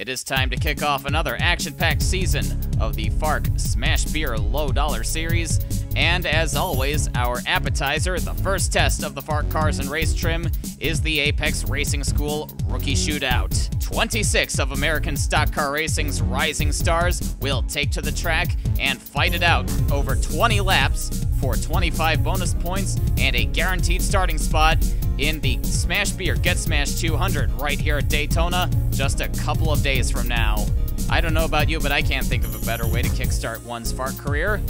It is time to kick off another action packed season of the FARC Smash Beer Lowe Dollar Series. And as always, our appetizer, the first test of the FARC Cars and Race Trim, is the Apex Racing School Rookie Shootout. 26 of American Stock Car Racing's rising stars will take to the track and fight it out over 20 laps for 25 bonus points and a guaranteed starting spot in the Smash Beer Get Smash 200 right here at Daytona just a couple of days from now. I don't know about you, but I can't think of a better way to kickstart one's FARC career.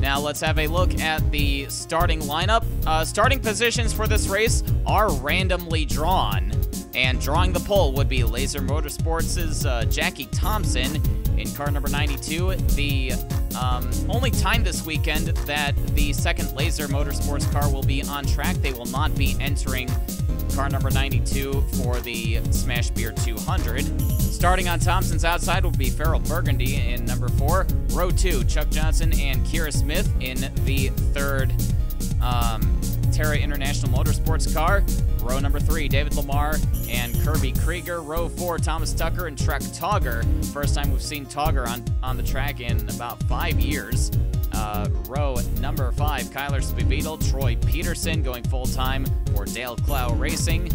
Now let's have a look at the starting lineup. Uh, starting positions for this race are randomly drawn, and drawing the pole would be Laser Motorsports' uh, Jackie Thompson in car number 92. The um, only time this weekend that the second Laser Motorsports car will be on track, they will not be entering car number 92 for the Smash Beer 200. Starting on Thompson's outside will be Farrell Burgundy in number four. Row two, Chuck Johnson and Kira Smith in the third um, Terra International Motorsports car. Row number three, David Lamar and Kirby Krieger. Row four, Thomas Tucker and Trek Togger. First time we've seen Togger on, on the track in about five years. Uh, row number five, Kyler Spividal, Troy Peterson going full time for Dale Clow Racing.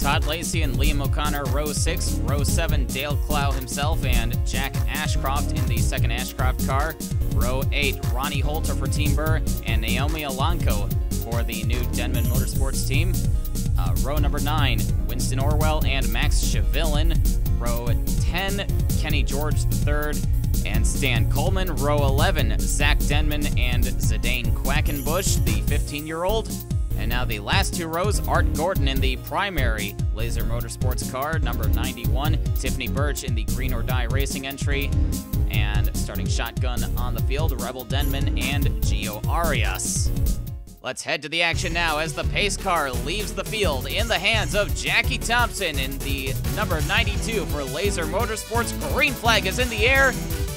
Todd Lacey and Liam O'Connor, row six. Row seven, Dale Clow himself and Jack Ashcroft in the second Ashcroft car. Row eight, Ronnie Holter for Team Burr and Naomi Alanko for the new Denman Motorsports team. Uh, row number nine, Winston Orwell and Max Chevilin. Row 10, Kenny George III and Stan Coleman. Row 11, Zach Denman and Zidane Quackenbush, the 15 year old. And now the last two rows, Art Gordon in the primary Laser Motorsports car, number 91, Tiffany Birch in the Green or Die Racing entry, and starting shotgun on the field, Rebel Denman and Gio Arias. Let's head to the action now as the pace car leaves the field in the hands of Jackie Thompson in the number 92 for Laser Motorsports. Green flag is in the air,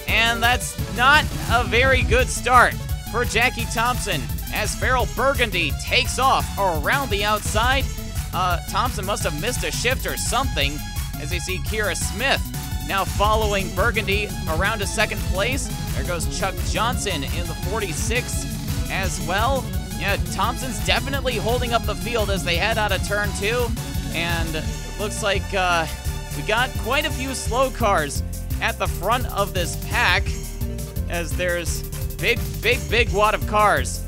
and that's not a very good start for Jackie Thompson as Farrell Burgundy takes off around the outside. Uh, Thompson must have missed a shift or something as they see Kira Smith now following Burgundy around to second place. There goes Chuck Johnson in the 46 as well. Yeah, Thompson's definitely holding up the field as they head out of turn two. And looks like uh, we got quite a few slow cars at the front of this pack as there's big, big, big wad of cars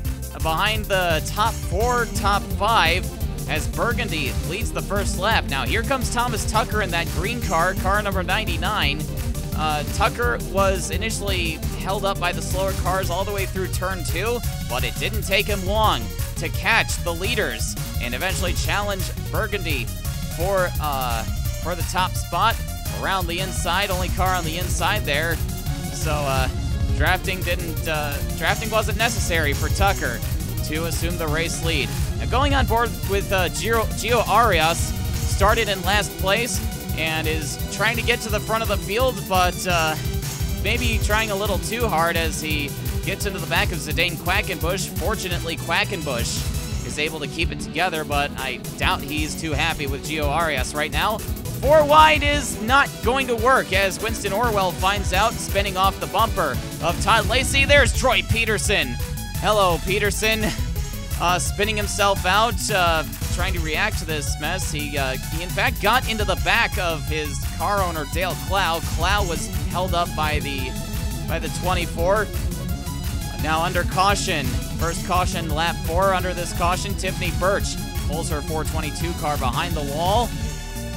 behind the top four, top five as Burgundy leads the first lap. Now here comes Thomas Tucker in that green car, car number 99. Uh, Tucker was initially held up by the slower cars all the way through turn two, but it didn't take him long to catch the leaders and eventually challenge Burgundy for uh, for the top spot around the inside. Only car on the inside there, so uh, drafting didn't uh, drafting wasn't necessary for Tucker to assume the race lead. Now going on board with uh, Gio, Gio Arias started in last place and is trying to get to the front of the field, but uh, maybe trying a little too hard as he gets into the back of Zidane Quackenbush. Fortunately, Quackenbush is able to keep it together, but I doubt he's too happy with Gio Arias right now. Four wide is not going to work as Winston Orwell finds out, spinning off the bumper of Todd Lacey. There's Troy Peterson. Hello, Peterson. Uh, spinning himself out, uh, trying to react to this mess. He, uh, he in fact got into the back of his car owner Dale Clow. Clow was held up by the by the 24. Now under caution. First caution, lap four. Under this caution, Tiffany Birch pulls her 422 car behind the wall.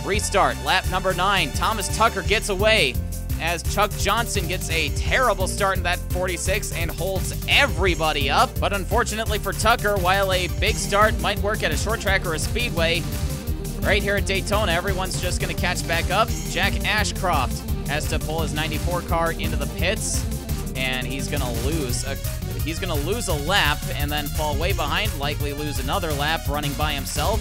Restart, lap number nine. Thomas Tucker gets away as Chuck Johnson gets a terrible start in that 46 and holds everybody up. But unfortunately for Tucker, while a big start might work at a short track or a speedway, right here at Daytona, everyone's just going to catch back up. Jack Ashcroft has to pull his 94 car into the pits, and he's going to lose a he's going to lose a lap and then fall way behind, likely lose another lap running by himself.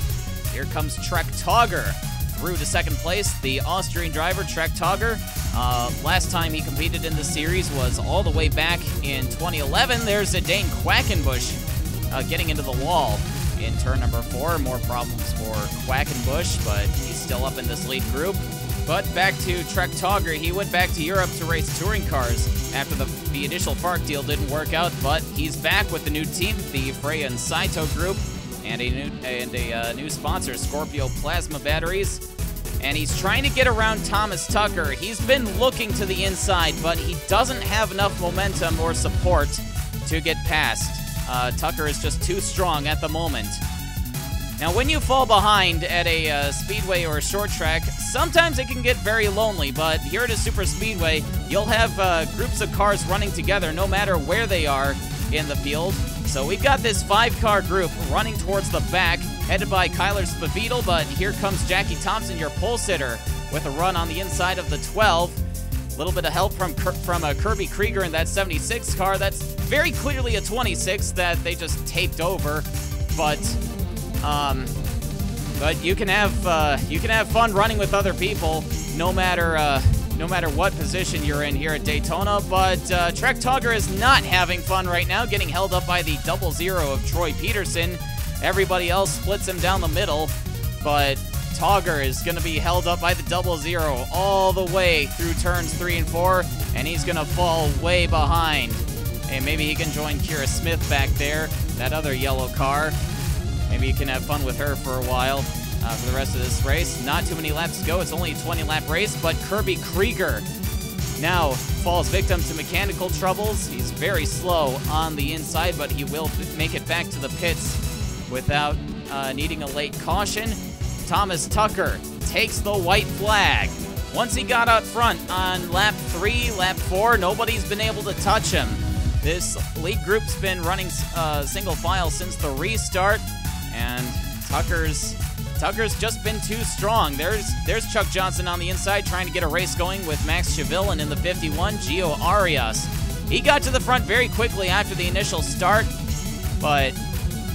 Here comes Trek Togger through to second place. The Austrian driver, Trek Togger, uh, last time he competed in the series was all the way back in 2011. There's Zidane Quackenbush uh, getting into the wall in turn number four. More problems for Quackenbush, but he's still up in this lead group. But back to Trek Togger, he went back to Europe to race touring cars after the, the initial FARC deal didn't work out, but he's back with the new team, the Freya and Saito group, and a new and a uh, new sponsor, Scorpio Plasma Batteries. And he's trying to get around Thomas Tucker. He's been looking to the inside, but he doesn't have enough momentum or support to get past. Uh, Tucker is just too strong at the moment. Now, when you fall behind at a uh, speedway or a short track, sometimes it can get very lonely, but here at a super speedway, you'll have uh, groups of cars running together no matter where they are in the field. So we've got this five-car group running towards the back, headed by Kyler Spavidel, but here comes Jackie Thompson, your pole sitter, with a run on the inside of the 12. A little bit of help from from uh, Kirby Krieger in that 76 car. That's very clearly a 26 that they just taped over, but um, but you can have uh, you can have fun running with other people, no matter uh, no matter what position you're in here at Daytona. But uh, Trek Togger is not having fun right now, getting held up by the double zero of Troy Peterson. Everybody else splits him down the middle, but Togger is going to be held up by the double zero all the way through turns three and four, and he's going to fall way behind. And maybe he can join Kira Smith back there, that other yellow car. Maybe you can have fun with her for a while uh, for the rest of this race. Not too many laps to go. It's only a 20-lap race, but Kirby Krieger now falls victim to mechanical troubles. He's very slow on the inside, but he will make it back to the pits without uh, needing a late caution. Thomas Tucker takes the white flag. Once he got out front on lap three, lap four, nobody's been able to touch him. This lead group's been running uh, single file since the restart, and Tucker's Tucker's just been too strong. There's there's Chuck Johnson on the inside trying to get a race going with Max Cheville, and in the 51, Gio Arias. He got to the front very quickly after the initial start, but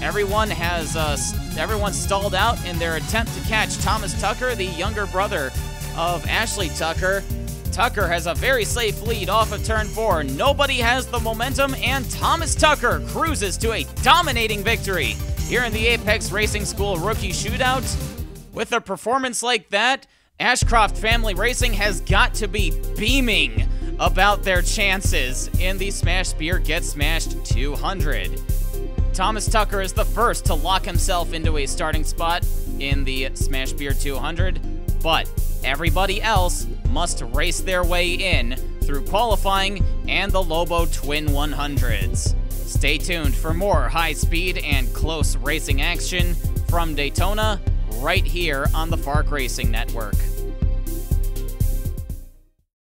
everyone has uh, everyone stalled out in their attempt to catch Thomas Tucker, the younger brother of Ashley Tucker. Tucker has a very safe lead off of turn four. Nobody has the momentum, and Thomas Tucker cruises to a dominating victory here in the Apex Racing School Rookie Shootout. With a performance like that, Ashcroft Family Racing has got to be beaming about their chances in the Smash Beer Get Smashed 200. Thomas Tucker is the first to lock himself into a starting spot in the Smash Beer 200, but everybody else must race their way in through qualifying and the Lobo Twin 100s. Stay tuned for more high speed and close racing action from Daytona right here on the FARC Racing Network.